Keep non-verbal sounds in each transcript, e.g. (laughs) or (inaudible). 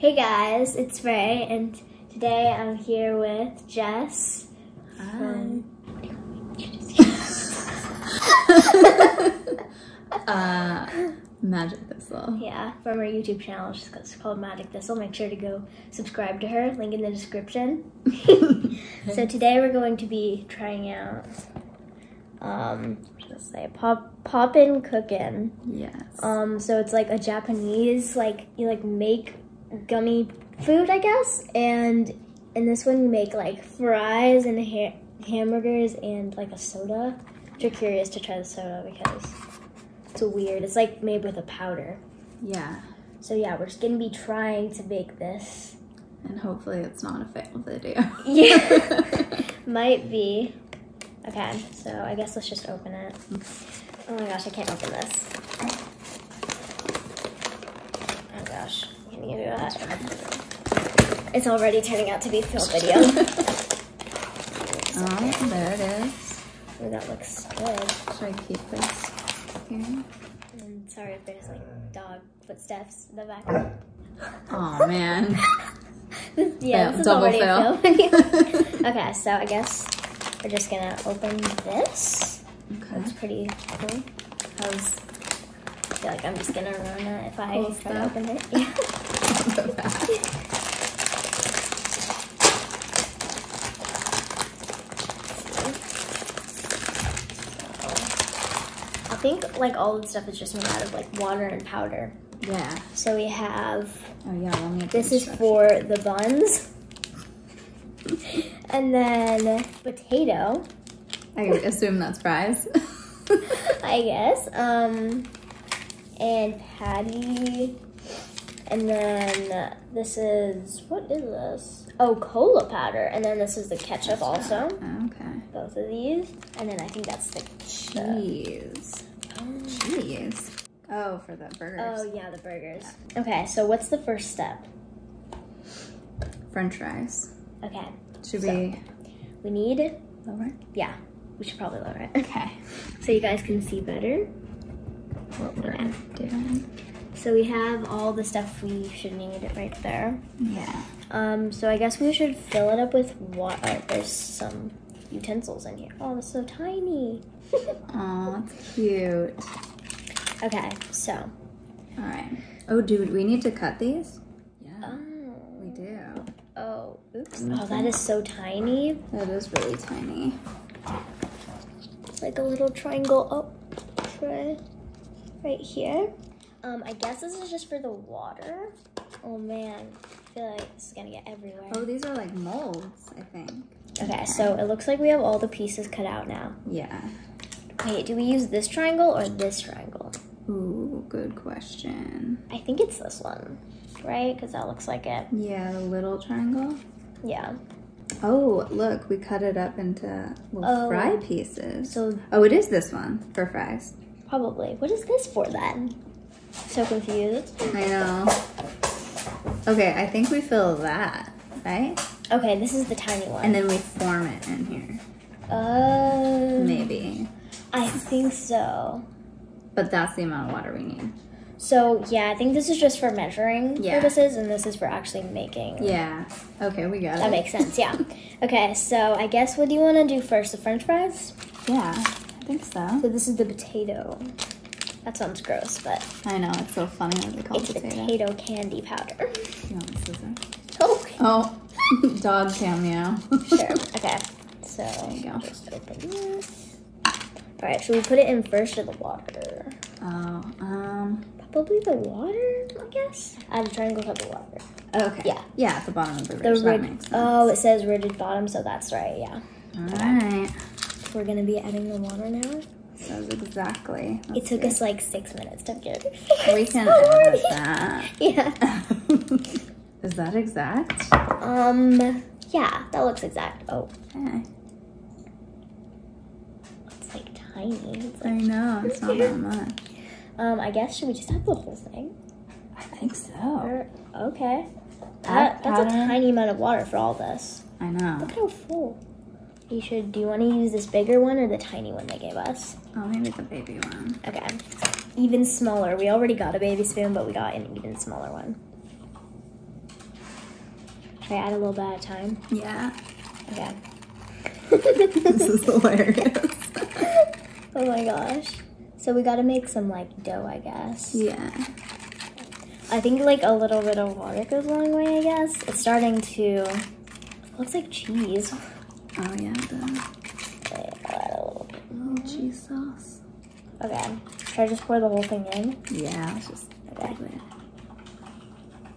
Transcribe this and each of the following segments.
Hey guys, it's Brey, and today I'm here with Jess. Hi. (laughs) uh, Magic Thistle. Yeah, from her YouTube channel. She's it's called Magic Thistle. Make sure to go subscribe to her. Link in the description. (laughs) so today we're going to be trying out, um, let's say pop Popin' Cookin' Yes. Um, so it's like a Japanese like you like make gummy food, I guess, and in this one you make like fries and ha- hamburgers and like a soda. Which you're curious to try the soda because it's weird. It's like made with a powder. yeah. So yeah, we're just gonna be trying to make this. And hopefully it's not a fail video. Yeah, (laughs) might be. Okay, so I guess let's just open it. Mm-hmm. Oh my gosh, I can't open this. Oh you do that? It's already turning out to be a fail video. (laughs) (laughs) oh, there it is. Ooh, that looks good. Should I keep this here? And sorry if there's like dog footsteps in the background. (laughs) Oh man. yeah, Fail. this is already fail. a fail. okay, so I guess we're just gonna open this. Okay. Looks pretty cool. How's feel like I'm just gonna ruin it if I Cool try to open it. Yeah. (laughs) back? I think like all the stuff is just made out of like water and powder. Yeah. So we have Oh yeah, let me this is for the buns. and then potato, I assume that's fries. (laughs) I guess. Um and patty. And then this is what is this? Oh, cola powder. And then this is the ketchup also. Okay. Both of these. And then I think that's the Cheese. Cheese. Oh, for the burgers. Oh yeah, the burgers. Okay, so what's the first step? French fries. Okay, Should So- we we need lower? yeah, we should probably lower it Okay. (laughs) so you guys can see better. What we're doing. So we have all the stuff we should need right there. Yeah. Um, so I guess we should fill it up with water. There's some utensils in here. Oh, it's so tiny. (laughs) Aw, cute. okay, so All right. Oh, dude, we need to cut these? Yeah, oh, we do. oh, oops. Oh, that is so tiny. That is really tiny. It's like a little triangle. Oh, right, right here. Um, I guess this is just for the water. Oh man, I feel like this is gonna get everywhere. Oh, these are like molds, I think. Okay, so it looks like we have all the pieces cut out now. Yeah. Wait, do we use this triangle or this triangle? Ooh, good question. I think it's this one, right? Because that looks like it. Yeah, the little triangle. Yeah. Oh, look, we cut it up into little Oh. fry pieces. So oh, it is this one for fries. Probably. What is this for then? So confused. I know. Okay, I think we fill that, right? Okay, this is the tiny one. And then we form it in here. uh, Maybe. I think so. But that's the amount of water we need. So yeah, I think this is just for measuring Yeah. purposes, and this is for actually making. Yeah. Okay, we got That it. That makes sense. Yeah. (laughs) okay, so I guess what do you want to do first? The French fries. Yeah, think so. So this is the potato. That sounds gross, but I know, it's so funny that they call it's it potato. potato candy powder. Want a scissor? Okay. Oh, (laughs) dog cameo. Sure. (laughs) Okay. So you go. just open this. All right. Should we put it in first or the water? Oh, um, Probably the water, I guess. I have a triangle cup of water. okay. Yeah. Yeah, at the bottom of the The ridge. that rid- oh, it says rigid bottom, so that's right. Yeah. All right. We're gonna be adding the water now. Says exactly. It took us like six minutes to get it. (laughs) We can (laughs) edit that. (laughs) Yeah. Is that exact? Um. Yeah, that looks exact. Oh, Okay. it's like tiny. It's I know, it's not that much. um. I guess should we just have the whole thing? I think so. Or, okay. That That, that's a tiny amount of water for all this. I know. Look how full. You should. Do you want to use this bigger one or the tiny one they gave us? Oh, maybe the baby one. Okay. Even smaller. We already got a baby spoon, but we got an even smaller one. Should I add a little bit at a time? Yeah. Okay. (laughs) this is hilarious. (laughs) Oh my gosh. So we gotta make some like dough, I guess. yeah. I think like a little bit of water goes a long way, I guess. It's starting to looks like cheese. Oh yeah, the Okay, I'll add a little cheese sauce. Okay. Should I just pour the whole thing in? Yeah, it's just Okay.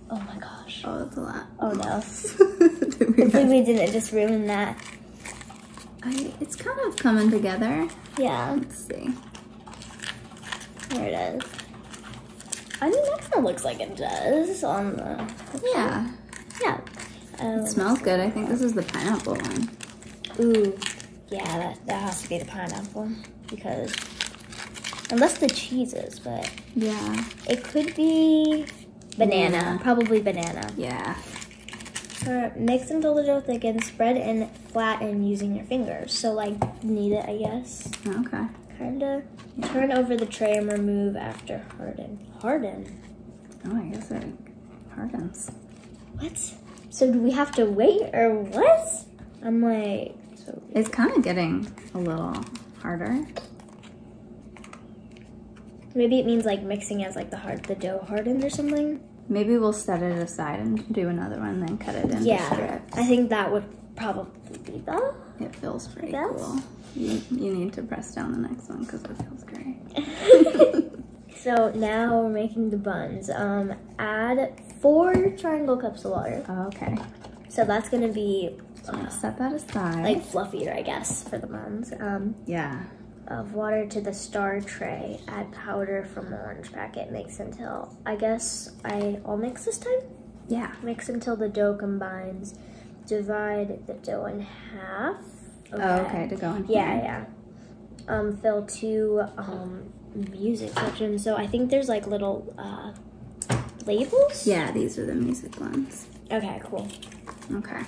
Oh my gosh. Oh, that's a lot. Oh no. (laughs) Did we Hopefully mess- we didn't just ruin that. I, it's kind of coming together. Yeah, Let's see. there it is. I mean, that kind of looks like it does on the. Yeah, Yeah. Um, it smells good. I think this is the pineapple one. Ooh, yeah, that, that has to be the pineapple because unless the cheese is, but Yeah. it could be banana, probably banana. Yeah. So mix until the dough thickens, spread and flatten using your fingers. So like knead it, I guess. Okay. Kinda. Turn over the tray and remove after harden. Harden. Oh, I guess it hardens. What? So do we have to wait or what? I'm like, so It's kind of getting a little harder. maybe it means like mixing as like the hard the dough hardens or something. Maybe we'll set it aside and do another one, then cut it into Yeah, strips. I think that would probably be the. It feels pretty cool. You, you need to press down the next one because it feels great. (laughs) So now we're making the buns. Um, add four triangle cups of water. Okay. So that's gonna be uh, set that aside. like fluffier, I guess, for the buns. Um, yeah. of water to the star tray. Add powder from the orange packet. Mix until I guess I I'll mix this time. Yeah. Mix until the dough combines. Divide the dough in half. Oh, okay. To go in Yeah, yeah. Um, fill two um music sections. So I think there's like little uh labels. Yeah, these are the music ones. Okay, cool. Okay.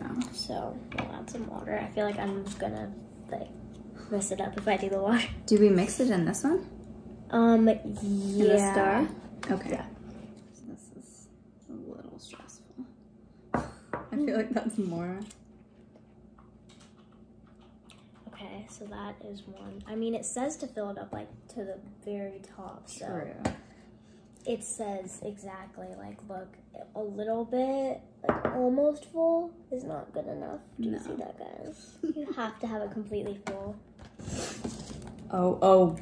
So, So we'll add some water. I feel like I'm gonna like mess it up if I do the water. (laughs) do we mix it in this one? Um, yeah. the star? Okay. Yeah. So this is a little stressful. I feel like that's more. Okay, so that is one. I mean, it says to fill it up like to the very top. So True. It says exactly like, look, a little bit, like almost full is not good enough. Do you No. see that, guys? you (laughs) have to have it completely full. Oh, oh.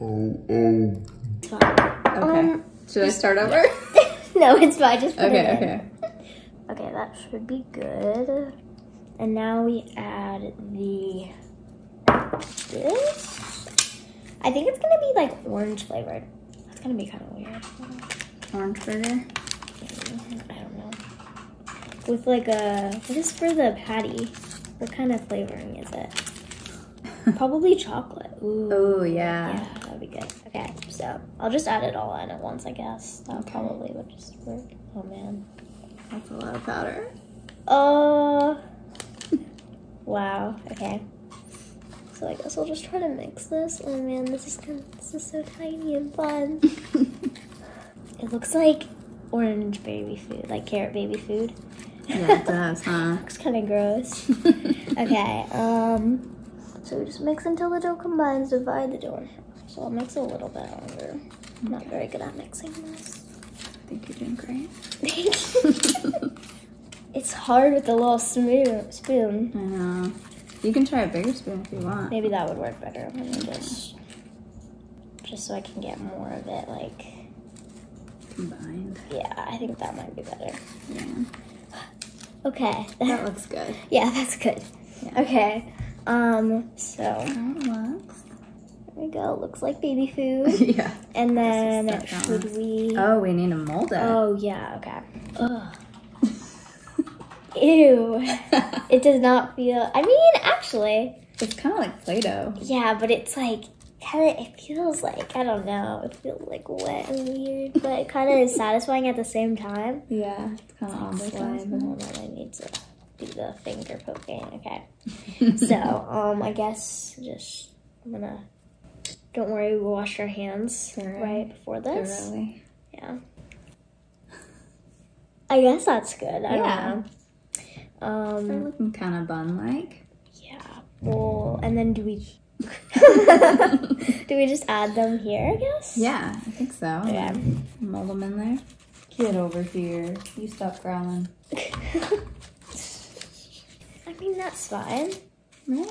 Oh, oh. Fine. Okay. Um, Should I start over? (laughs) no, it's fine. Just put okay, it in. okay. (laughs) Okay, that should be good. And now we add the this. I think it's gonna be like orange flavored. Gonna be kind of weird. Orange burger. I don't know. With like a what is for the patty? What kind of flavoring is it? (laughs) Probably chocolate. Ooh. Oh, yeah. Yeah, that'd be good. Okay, so I'll just add it all in at once, I guess. That Okay. probably would just work. Oh man. That's a lot of powder. Oh. (laughs) wow. Okay. So I guess I'll just try to mix this. Oh man, this is kind of, this is so tiny and fun. (laughs) it looks like orange baby food, like carrot baby food. yeah, it (laughs) does, huh? looks kind of gross. (laughs) okay. Um. So we just mix until the dough combines. Divide the dough in half. So I'll mix a little bit longer. I'm not very good at mixing this. I think you're doing great. Thank you. it's hard with the little. Spoon. I know. You can try a bigger spoon if you want. Maybe that would work better. Just, just so I can get more of it. Like, Combined. yeah, I think that might be better. Yeah. Okay. That looks good. (laughs) yeah, that's good. Yeah. Okay. Um. So That looks. there we go. Looks like baby food. (laughs) yeah. And then This is stuck should we? Oh, we need to mold it. Oh yeah. Okay. Ugh. Ew. (laughs) It does not feel. I mean, actually, It's kind of like Play-Doh. yeah, but it's like kind of. It feels like I don't know. It feels like wet and weird, but it kind of is satisfying at the same time. Yeah. It's kind of the Slime. Hold on, I need to do the finger poking. Okay. (laughs) so, um, I guess just I'm gonna. Don't worry, we will wash our hands Alright. right before this. Thoroughly. Yeah. I guess that's good. I Yeah. don't know. Um, They're looking kind of bun-like. Yeah. Well, and then do we (laughs) do we just add them here? I guess. Yeah, I think so. Yeah. Mold them in there. Get over here. You stop growling. (laughs) I mean that's fine. Right?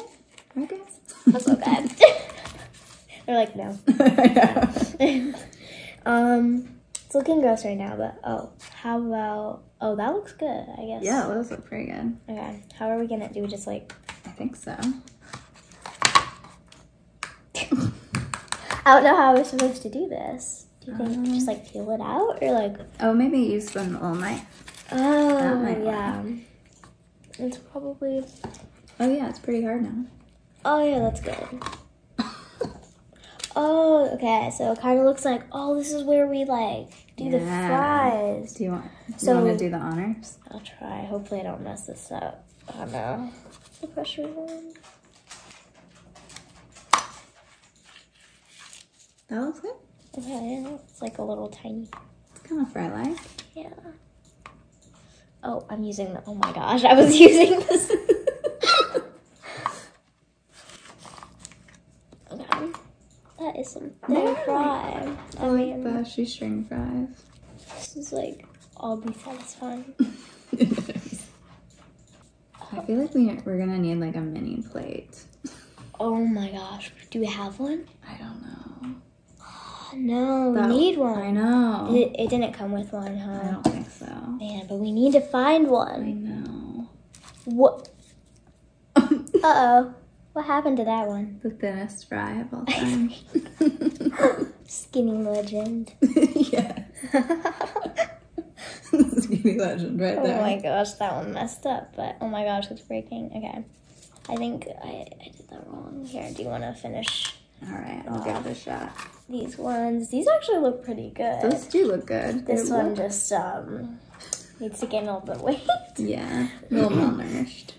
I guess. That's okay. (laughs) They're like no. um, it's looking gross right now, but oh, how about? Oh, that looks good. I guess. yeah, those look pretty good. Okay. How are we gonna do? we Just like I think so. I don't know how we're supposed to do this. Do you think Um, just like peel it out or like? Oh, maybe use the little knife. Oh yeah. It's probably. Oh yeah, it's pretty hard now. Oh yeah, that's good. (laughs) Oh, okay. So it kind of looks like, oh, this is where we like do the Yeah. fries. Do you want? Do So- you want to do the honors? I'll try. Hopefully, I don't mess this up. I oh, no. The pressure one. That looks good. Okay, yeah, it's like a little tiny. It's kind of fry-like. Yeah. Oh, I'm using the. Oh my gosh, I was (laughs) using this. (laughs) okay. That is some Yeah, thin fry. I I mean, like the shoestring fries. this is like, I'll be satisfying. (laughs) I feel like we, we're gonna need like a mini plate. Oh my gosh, do we have one? I don't know. Oh, (gasps) no, That- we need one. I know. It, it didn't come with one, huh? I don't think so. Man, but we need to find one. I know. What? (laughs) Uh oh. What happened to that one? the thinnest fry of all (laughs) time. Skinny legend. (laughs) yeah. (laughs) Skinny legend right there. Oh my gosh, that one messed up, but oh my gosh, it's breaking. Okay. I think I, I did that wrong. Here, do you want to finish All right, I'll give it a shot. these ones? These actually look pretty good. Those do look good. this one just um needs to gain a little bit of weight. (laughs) Yeah, a little malnourished.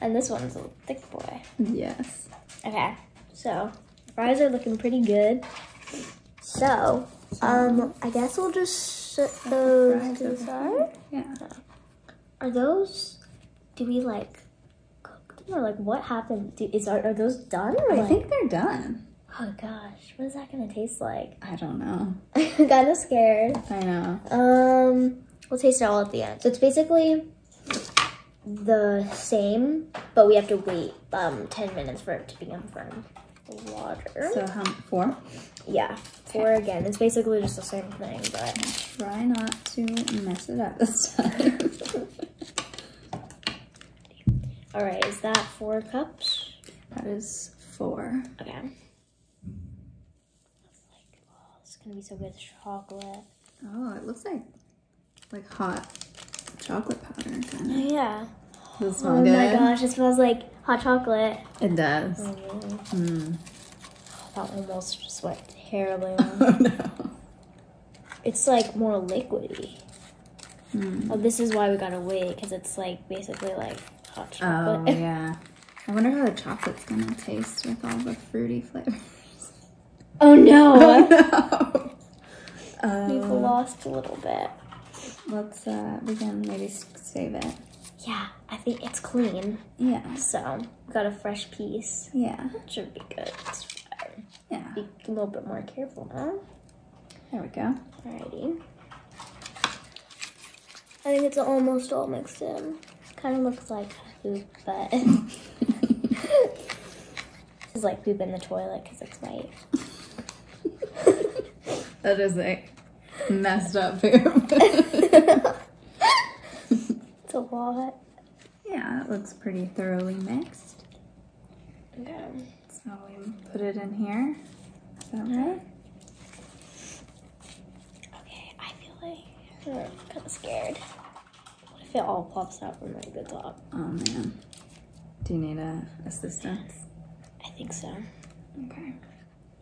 And this one's a thick boy. Yes. Okay, so fries are looking pretty good. So, um, I guess we'll just set those to the side. Yeah. Are those? Do we like cook them or like what happened? Do, is are, are those done or I like? think they're done. Oh gosh, what is that gonna taste like? I don't know. (laughs) I'm kind of scared. I know. Um, we'll taste it all at the end. So it's basically the same, but we have to wait um 10 minutes for it to become firm. Water. So how four? yeah, four again. It's basically just the same thing, but Try not to mess it up this time. (laughs) all right. Is that four cups? that is four. Okay. It's like, oh, it's gonna be so good. Chocolate. Oh, it looks like like hot chocolate powder kind of. Yeah. Does it smell Oh good? my gosh, it smells like hot chocolate. It does. Mm. Mm. That almost just went terribly. (laughs) Oh no. it's like more liquidy. Mm. Oh, this is why we gotta wait because it's like basically like hot chocolate. Oh yeah. I wonder how the chocolate's gonna taste with all the fruity flavors. oh no, (laughs) no. we've Um, lost a little bit. let's uh we can maybe save it. Yeah, I think it's clean. Yeah. So got a fresh piece. Yeah. Should be good. Yeah. Be a little bit more careful, huh? There we go. Alrighty. I think it's almost all mixed in. Kind of looks like poop, but (laughs) it's like poop in the toilet because it's white. (laughs) That is a messed up poop. (laughs) Yeah, it looks pretty thoroughly mixed. Okay. So we put it in here. Is that right? Okay, I feel like hmm, I'm kind of scared. What if it all pops out from like the top? Oh man. Do you need a assistance? I think so. Okay.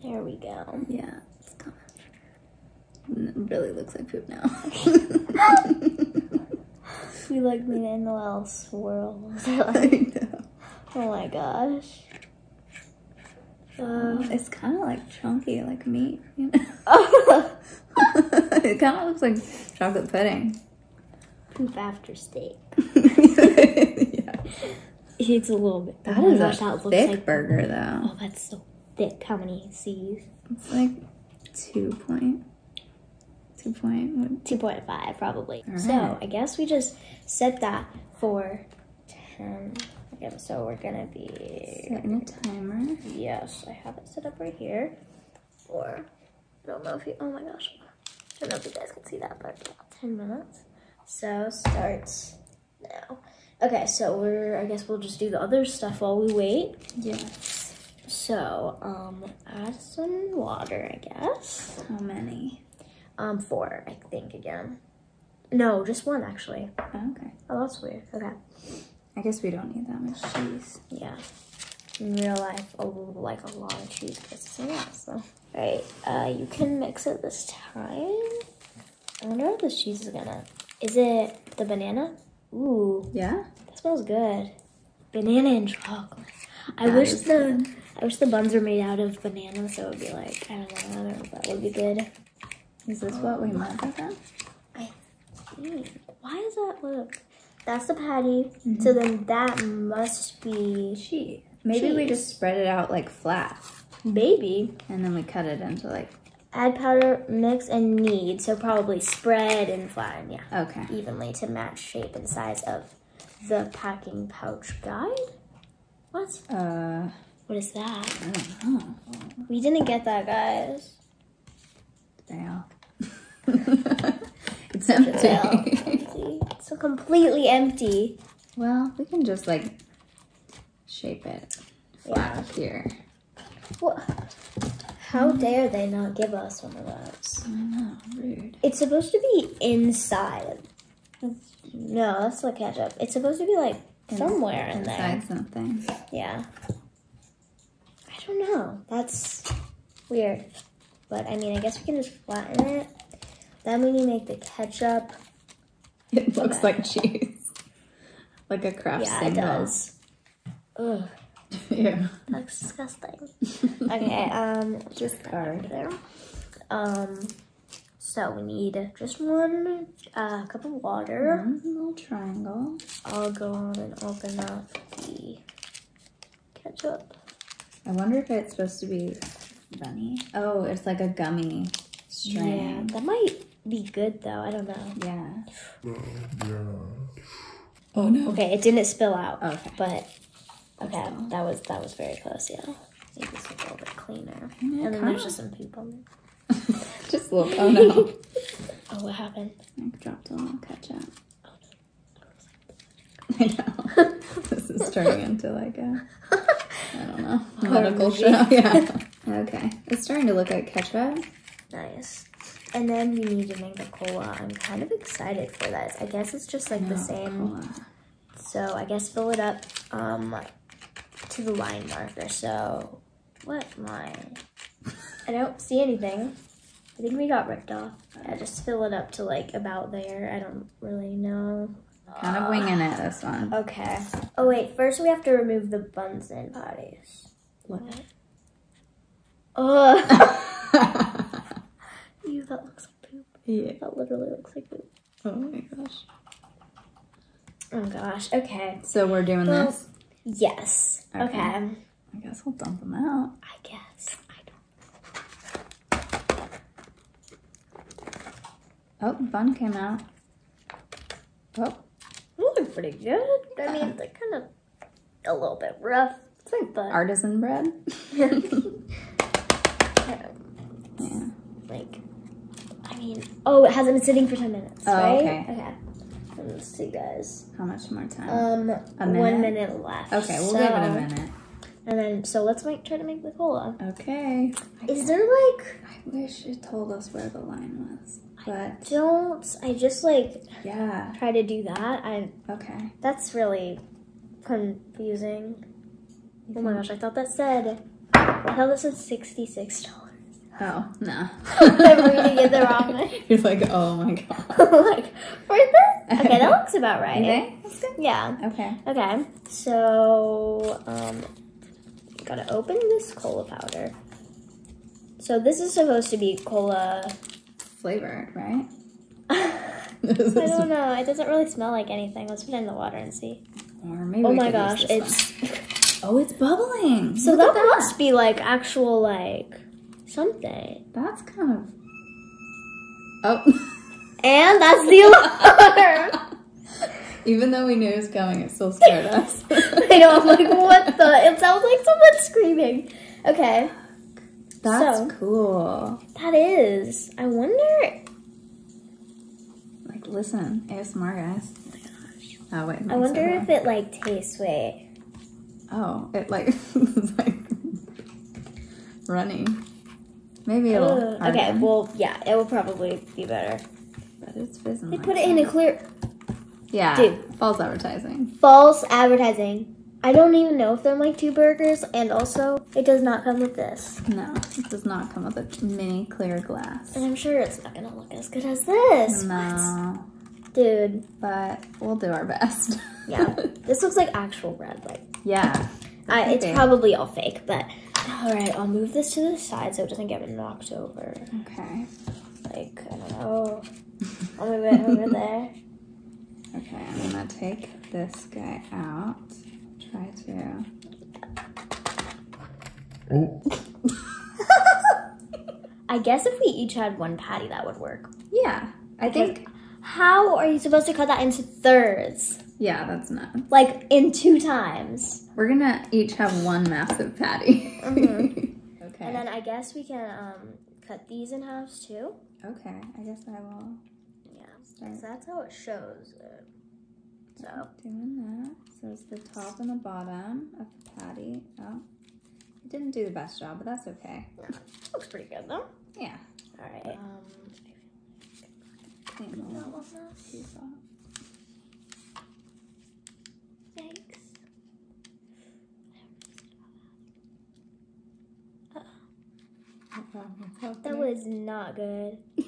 There we go. Yeah, it's of. It really looks like poop now. (laughs) (laughs) We like made it into a little swirl. I know. oh my gosh. Uh, It's kind of like chunky, like meat. You know? (laughs) (laughs) it kind of looks like chocolate pudding. poop after steak. (laughs) yeah. It's a little bit. That is a that looks thick like. burger though. Oh, that's so thick. How many C's? It's like two point. Two point. 2.5 probably. All So. I guess we just set that for 10. Okay, so we're gonna be. Setting a timer. Yes, I have it set up right here. For. I don't know if you. Oh my gosh. I don't know if you guys can see that, but 10 minutes. So starts now. Okay, so we're. I guess we'll just do the other stuff while we wait. Yes. So, um, add some water, I guess. How many? Um, four, I think, again. No, just one, actually. Oh, okay. Oh, that's weird. Okay. I guess we don't need that much cheese. Yeah. In real life, a little, like a lot of cheese gets something else, though. Alright, uh, you can mix it this time. I wonder if this cheese is gonna. Is it the banana? Ooh, Yeah. that smells good. Banana and chocolate. I That wish is the I wish the buns were made out of banana, so it would be like I don't know, I don't know that would be good. Is this what we meant by that? Hmm, Why does that look? That's the patty. So then that must be Cheese. Maybe we just spread it out like flat, Maybe. and then we cut it into like. Add powder, mix, and knead. So probably spread and flatten, yeah, Okay. evenly to match shape and size of the packing pouch guide. What? Uh, What is that? I don't know. We didn't get that, guys. Fail. (laughs) it's empty. empty. So completely empty. well, we can just like shape it flat here. What? How dare they not give us one of those? I know, rude. It's supposed to be inside. No, that's the ketchup. It's supposed to be like somewhere in there. Inside something. Yeah. I don't know. That's weird. But I mean, I guess we can just flatten it. Then when you make the ketchup, It looks Okay. like cheese. Like a Kraft yeah, symbol. it does. Ugh, (laughs) yeah. that's disgusting. okay, um, just Discard. there. Um, so we need just one uh, cup of water. One little triangle. I'll go on and open up the ketchup. I wonder if it's supposed to be runny. Oh, it's like a gummy Yeah, string. that might be good though. I don't know. Yeah. Yeah. Oh no. Okay, it didn't spill out. Oh, okay. But okay, that was that was very close. Yeah, make this a little bit cleaner. and then kinda- there's just some poop on there. (laughs) Just a little. Oh no. (laughs) Oh, what happened? I dropped a little ketchup. (laughs) I know. this is turning into like a, I don't know, a medical movie. show. Yeah. Okay. It's starting to look like ketchup. Nice. And then you need to make the cola. I'm kind of excited for this. I guess it's just like the same. cola. So I guess fill it up um to the line marker. So what line? I don't see anything. I think we got ripped off. Yeah, just fill it up to like about there. I don't really know. Kind of winging it, this one. Okay. Oh wait, first we have to remove the buns and patties. What? Ugh. (laughs) (laughs) That looks like poop. yeah. That literally looks like poop. Oh my gosh. Oh gosh. Okay. So we're doing Well- this. Yes. Okay. Okay. I guess we'll dump them out. I guess. I don't. Oh, bun came out. Oh, They look pretty good. I mean, they're kind of a little bit rough. it's like But- artisan bread. (laughs) (laughs) Yeah. like, mean, oh, it hasn't been sitting for 10 minutes, Oh, right? okay. Okay. Let's see, guys. How much more time? Um, A one minute? minute left. okay, we'll so, give it a minute. And then, so let's make try to make the cola. Okay. Is there like, I wish it told us where the line was, but don't I just like yeah. try to do that? I Okay. that's really confusing. Oh my gosh, I thought that said, I thought that said sixty six dollars. Oh no. (laughs) I'm reading it the wrong way. (laughs) You're like, oh my god. (laughs) like, for this? Okay, that looks about right. Think? That's good. Yeah. Okay. Okay. So, um, gotta open this cola powder. So this is supposed to be cola. Flavored, right? I don't know. It doesn't really smell like anything. Let's put it in the water and see. Or maybe Oh my gosh, it's one. Oh, it's bubbling. so Look that must be like actual like something. That's kind of. Oh. And that's the (laughs) alarm. Even though we knew it was coming, it still scared (laughs) us. I know. I'm like, what the? It sounds like someone screaming. Okay, That's So- cool. that is. I wonder. Like, listen, ASMR, guys. Oh, oh wait. I wonder if it like tastes. Wait. Oh, it like (laughs) it's like running. Maybe it'll. Ugh. okay. Well, yeah. It will probably be better. but it's fizzing. They put it in a clear. Yeah, Dude. false advertising. False advertising. I don't even know if they're my two burgers, and also it does not come with this. No, it does not come with a mini clear glass. And I'm sure it's not gonna look as good as this. No, Dude, but we'll do our best. yeah. (laughs) this looks like actual bread. Like, yeah. I, it's probably all fake, but all right. I'll move this to the side so it doesn't get knocked over. Okay. Like, I don't know. I'll move it over (laughs) there. Okay, I'm gonna take this guy out. Try to. Oh, I guess if we each had one patty, that would work. Yeah, I think. How are you supposed to cut that into thirds? Yeah, that's not. Like in two times. We're gonna each have one massive patty. Mhm. okay. (laughs) And then I guess we can um, cut these in halves too. okay, I guess I will Yeah, so that's how it shows it. So doing that. So it's the top and the bottom of the patty. Oh, I didn't do the best job, but that's okay. looks pretty good though. Yeah. All right. Um, Clean the little piece off. thanks. That was not good. (laughs)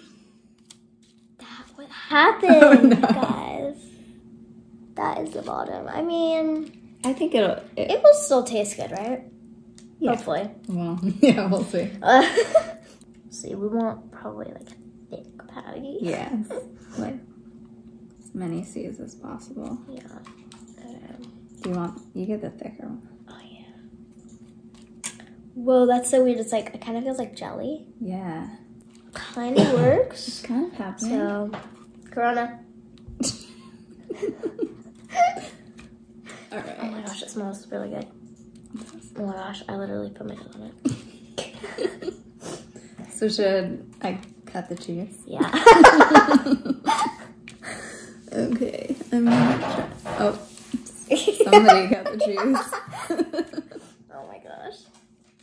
that what happened, Oh, (laughs) no. guys? That is the bottom. I mean, I think it'll. It, it will still taste good, right? Yeah. Hopefully. well, (laughs) yeah, we'll see. Uh, see, we want probably like a thick patty. Yes. like as many seeds as possible. Yeah. Um, Do you want? You get the thicker one. Whoa, that's so weird. It's like it kind of feels like jelly. Yeah. Kind of (coughs) works. It's kind of happening. So, Corona. (laughs) All right. Oh my gosh, it smells really good. Oh my gosh, I literally put my foot on it. So should I cut the cheese? Yeah. (laughs) Okay. I'm gonna try. Oh, (laughs) somebody cut the cheese.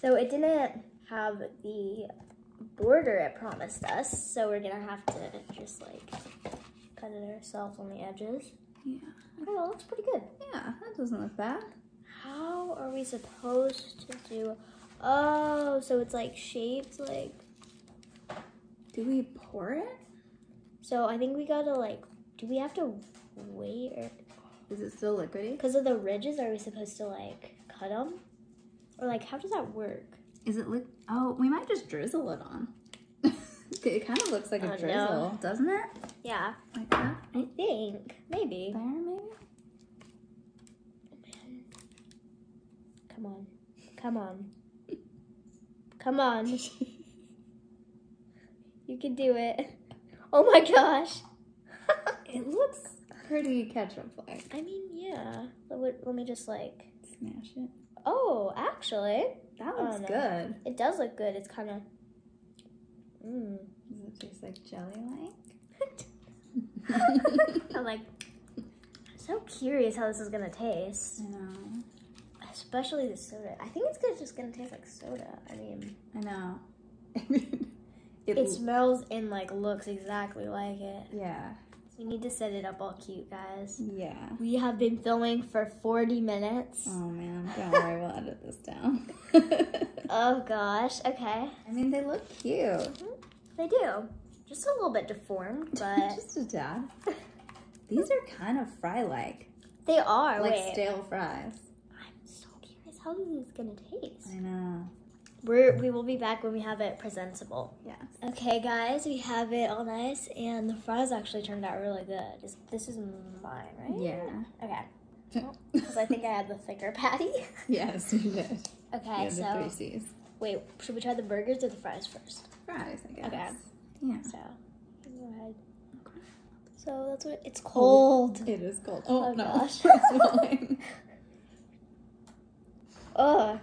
So it didn't have the border it promised us, so we're gonna have to just like cut it ourselves on the edges. yeah. Oh, that looks pretty good. Yeah, that doesn't look bad. How are we supposed to do? Oh, so it's like shaped like. Do we pour it? So I think we gotta like. Do we have to wait or Is it still liquidy? because of the ridges? Are we supposed to like cut them, or like how does that work? Is it lick? Oh, we might just drizzle it on. (laughs) it kind of looks like Oh, a no. drizzle, doesn't it? Yeah, Like that. I think maybe. There, maybe. Come on, come on, come on. you can do it. Oh my gosh. (laughs) It looks pretty ketchup-like. I mean, yeah. Let, let me just like. Smash it. Oh, actually, That Oh, looks no. good. it does look good. It's kind of. Mm. Does it taste like jelly-like? (laughs) I'm like so curious how this is gonna taste, I know. especially the soda. I think it's gonna just gonna taste like soda. I mean, I know. (laughs) It, it smells and like looks exactly like it. yeah, We need to set it up all cute, guys. yeah. We have been filming for 40 minutes. Oh man, don't worry, we'll edit this down. (laughs) Oh gosh. Okay. I mean, they look cute. Mm-hmm. They do. Just a little bit deformed, (laughs) but Just a tad. These are kind of fry-like, they are. like Wait. stale fries. I'm so curious how this is gonna taste. I know. We're we will be back when we have it presentable. Yes. Okay, guys, we have it all nice, and the fries actually turned out really good. This, this is mine, right? Yeah. Okay. Because I think I had the thicker patty. (laughs) yes, you did. Okay, Yeah, the so three C's. wait, should we try the burgers or the fries first? Fries, I guess. Okay. Yeah. So, go ahead. So that's what it's cold. It is cold. Oh, Oh, no. gosh. (laughs) It's. (laughs) Ugh.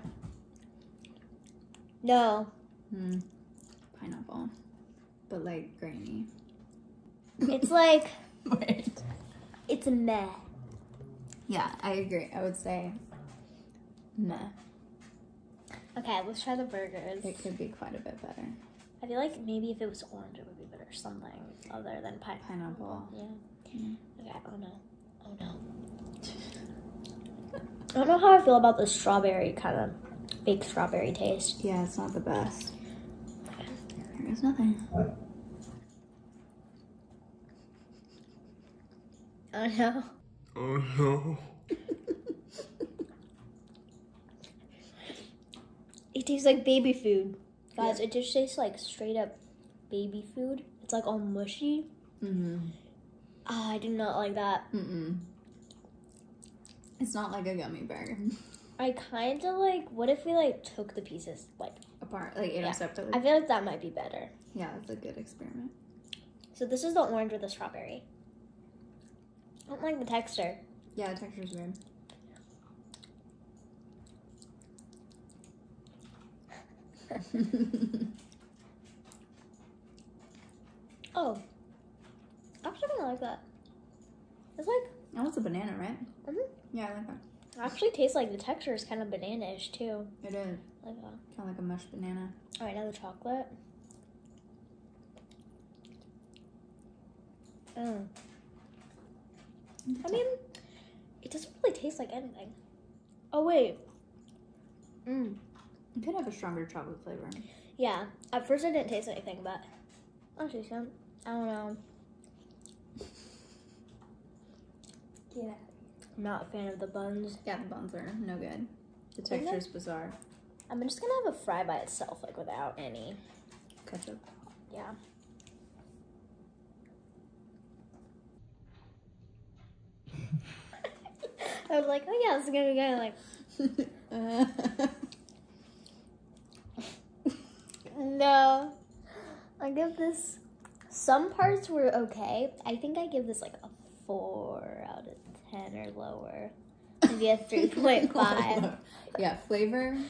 No, Hmm. Pineapple. But like grainy. it's like (laughs) Wait. it's a meh. Yeah, I agree. I would say meh. Okay, let's try the burgers. It could be quite a bit better. I feel like maybe if it was orange, it would be better. Something other than pine. Pineapple. Yeah. Mm. Okay. Oh no. Oh no. I don't know how I feel about the strawberry kind of fake strawberry taste. Yeah, it's not the best. There is nothing. I know. Oh no. It tastes like baby food. Guys, it just tastes like straight up baby food. It's like all mushy. Mm-hmm. Ah, I do not like that. Mm-mm. It's not like a gummy bear. (laughs) I kind of like. What if we like took the pieces? Like, Apart, like, ate Yeah. I feel like that might be better. yeah, it's a good experiment. So this is the orange with the strawberry. I don't like the texture. Yeah, the texture's weird. (laughs) Oh, I actually kind of like that. It's like oh, it's a banana, right? Mhm. Yeah, I like that. It actually tastes like the texture is kind of banana-ish too. It is. Like that. Kind of like a mushed banana. All right, now the chocolate. Mm. I mean, it doesn't really taste like anything. Oh wait. Mm. It could have a stronger chocolate flavor. Yeah. At first, I didn't taste anything, but actually, some. I don't know. Yeah. Not a fan of the buns. Yeah, the buns are no good. The texture texture's bizarre. I'm just gonna have a fry by itself, like without any. Ketchup. Yeah. (laughs) I was like, oh yeah, this is gonna be good. Like, (laughs) no. I give this. Some parts were okay. I think I give this like a four out of ten or lower. Maybe a three point five. (laughs) yeah, flavor. (laughs)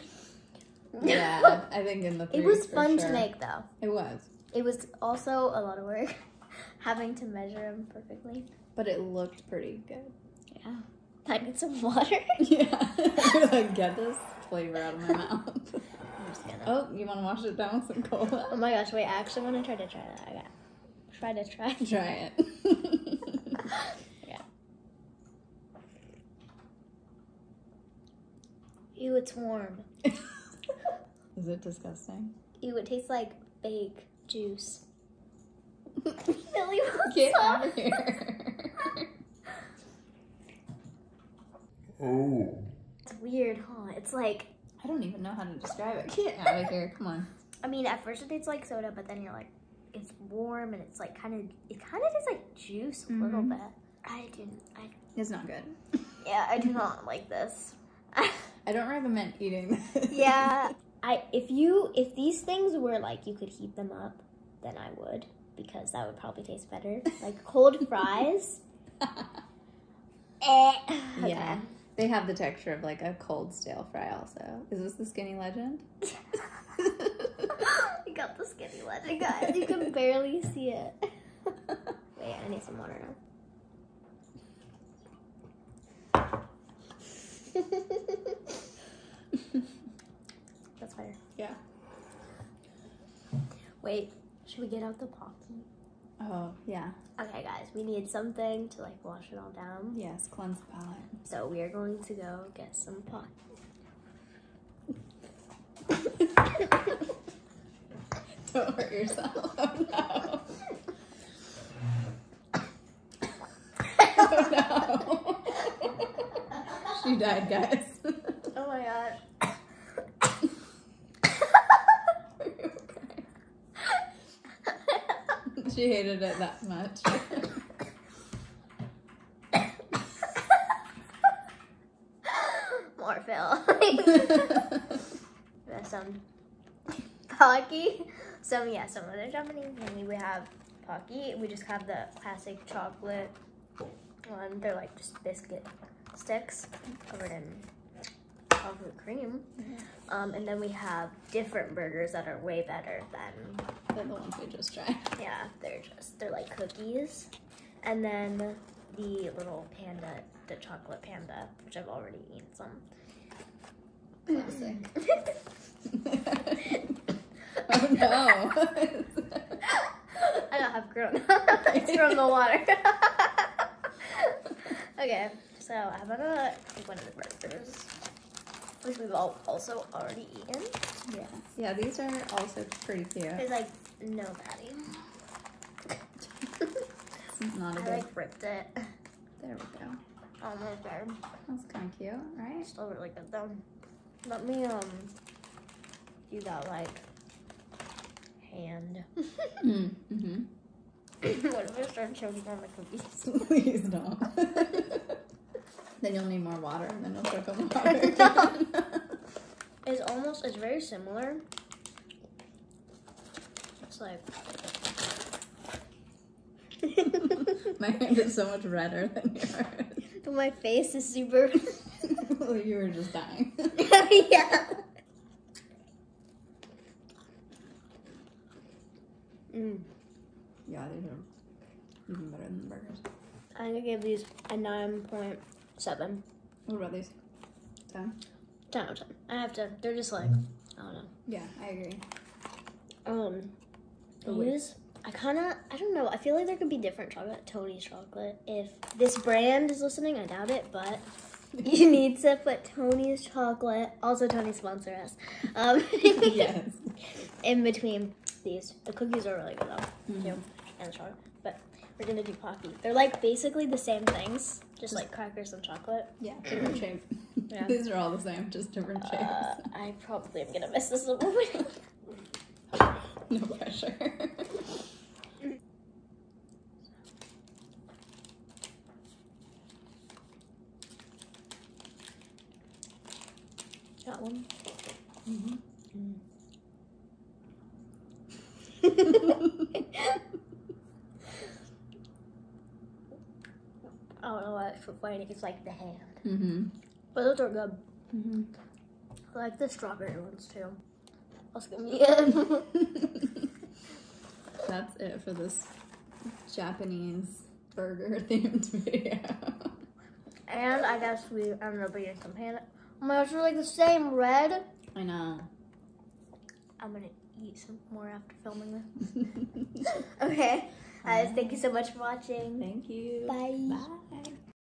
Yeah, I think in the It was fun to make though. It was, It was also a lot of work (laughs) having to measure them perfectly. but it looked pretty good. Yeah. I need some water. Yeah, You're like get this flavor out of my mouth. I'm just gonna. Oh, you want to wash it down with some cola? Oh my gosh, wait, I actually want to try to try that. Okay. Try to try. Try it. Ew, it's warm. (laughs) Is it disgusting? Ew, it tastes like fake juice. (laughs) Billy, (laughs) Get what's out of here. Oh. It's weird, huh? It's like, I don't even know how to describe it. Get out of here. Come on. I mean, at first it tastes like soda, but then you're like, it's warm and it's like kind of, it kind of tastes like juice a little Mhm. bit. I didn't, I, It's not good. yeah, I do not like this. I don't recommend eating yeah, (laughs) I, if you, if these things were like, you could heat them up, then I would, because that would probably taste better. Like cold (laughs) fries. (laughs) Eh. Okay. Yeah. They have the texture of like a cold stale fry also. Is this the skinny legend? you got the skinny legend, guys. You can barely see it. Wait, I need some water now. Better. Yeah. Wait, should we get out the pocky? Oh, yeah. Okay, guys, we need something to like wash it all down. Yes, cleanse the palate. So we are going to go get some pocky. (laughs) Don't hurt yourself. (laughs) Oh no. (laughs) oh no. she died, guys. Oh my god. (laughs) she hated it that much. More Phil. (laughs) There's some Pocky. Some yeah, some other Japanese. candy. we have Pocky. We just have the classic chocolate one. They're like just biscuit sticks covered in chocolate cream. Um, and then we have different burgers that are way better than They're the ones we just tried. (laughs) yeah, they're just they're like cookies. And then the little panda, the chocolate panda, which I've already eaten some. Classic. (laughs) (laughs) oh no. I don't have grown. it's from the water. okay, so I'm gonna take one of the burgers, which we've all also already eaten. yeah. Yeah, these are also pretty cute. There's like no patty. Not a I good. like ripped it. There we go. Almost there. That's kind of cute, right? Still really good though. Let me um do that like hand. Mm, (laughs) mm-hmm. what if I start choking on the cookies? (laughs) Please don't. (laughs) then you'll need more water, and then you'll choke on water. (laughs) (laughs) It's almost it's very similar. It's like (laughs) My hand is so much redder than yours. my face is super you were just dying. yeah. Mm. yeah, these are even better than the burgers. I'm gonna give these a nine point seven. What about these? Ten? Ten out of ten. I have to. They're just like I don't know. Yeah, I agree. Um, Oh, these I kind of I don't know. I feel like there could be different chocolate. Tony's chocolate. If this brand is listening, I doubt it, but (laughs) you need to put Tony's chocolate. Also, Tony sponsor us. Um, (laughs) yes. (laughs) in between these, the cookies are really good though, Mhm. too, and the chocolate. But we're gonna do pocky. They're like basically the same things, just like crackers and chocolate. Yeah, different shape. Yeah. (laughs) These are all the same, just different shapes. Uh, I probably am gonna miss this one. (laughs) no pressure. That one. Mhm. I know what it's like the hand, mm-hmm. but those are good. Mm-hmm. I like the strawberry ones too. That's gonna be it. That's it for this Japanese burger (laughs) themed video. and I guess we ended up eating some panda. Oh my gosh, they're like the same red. I know. I'm gonna eat some more after filming this. (laughs) (laughs) Okay, guys, thank you so much for watching. Thank you. Bye. Bye.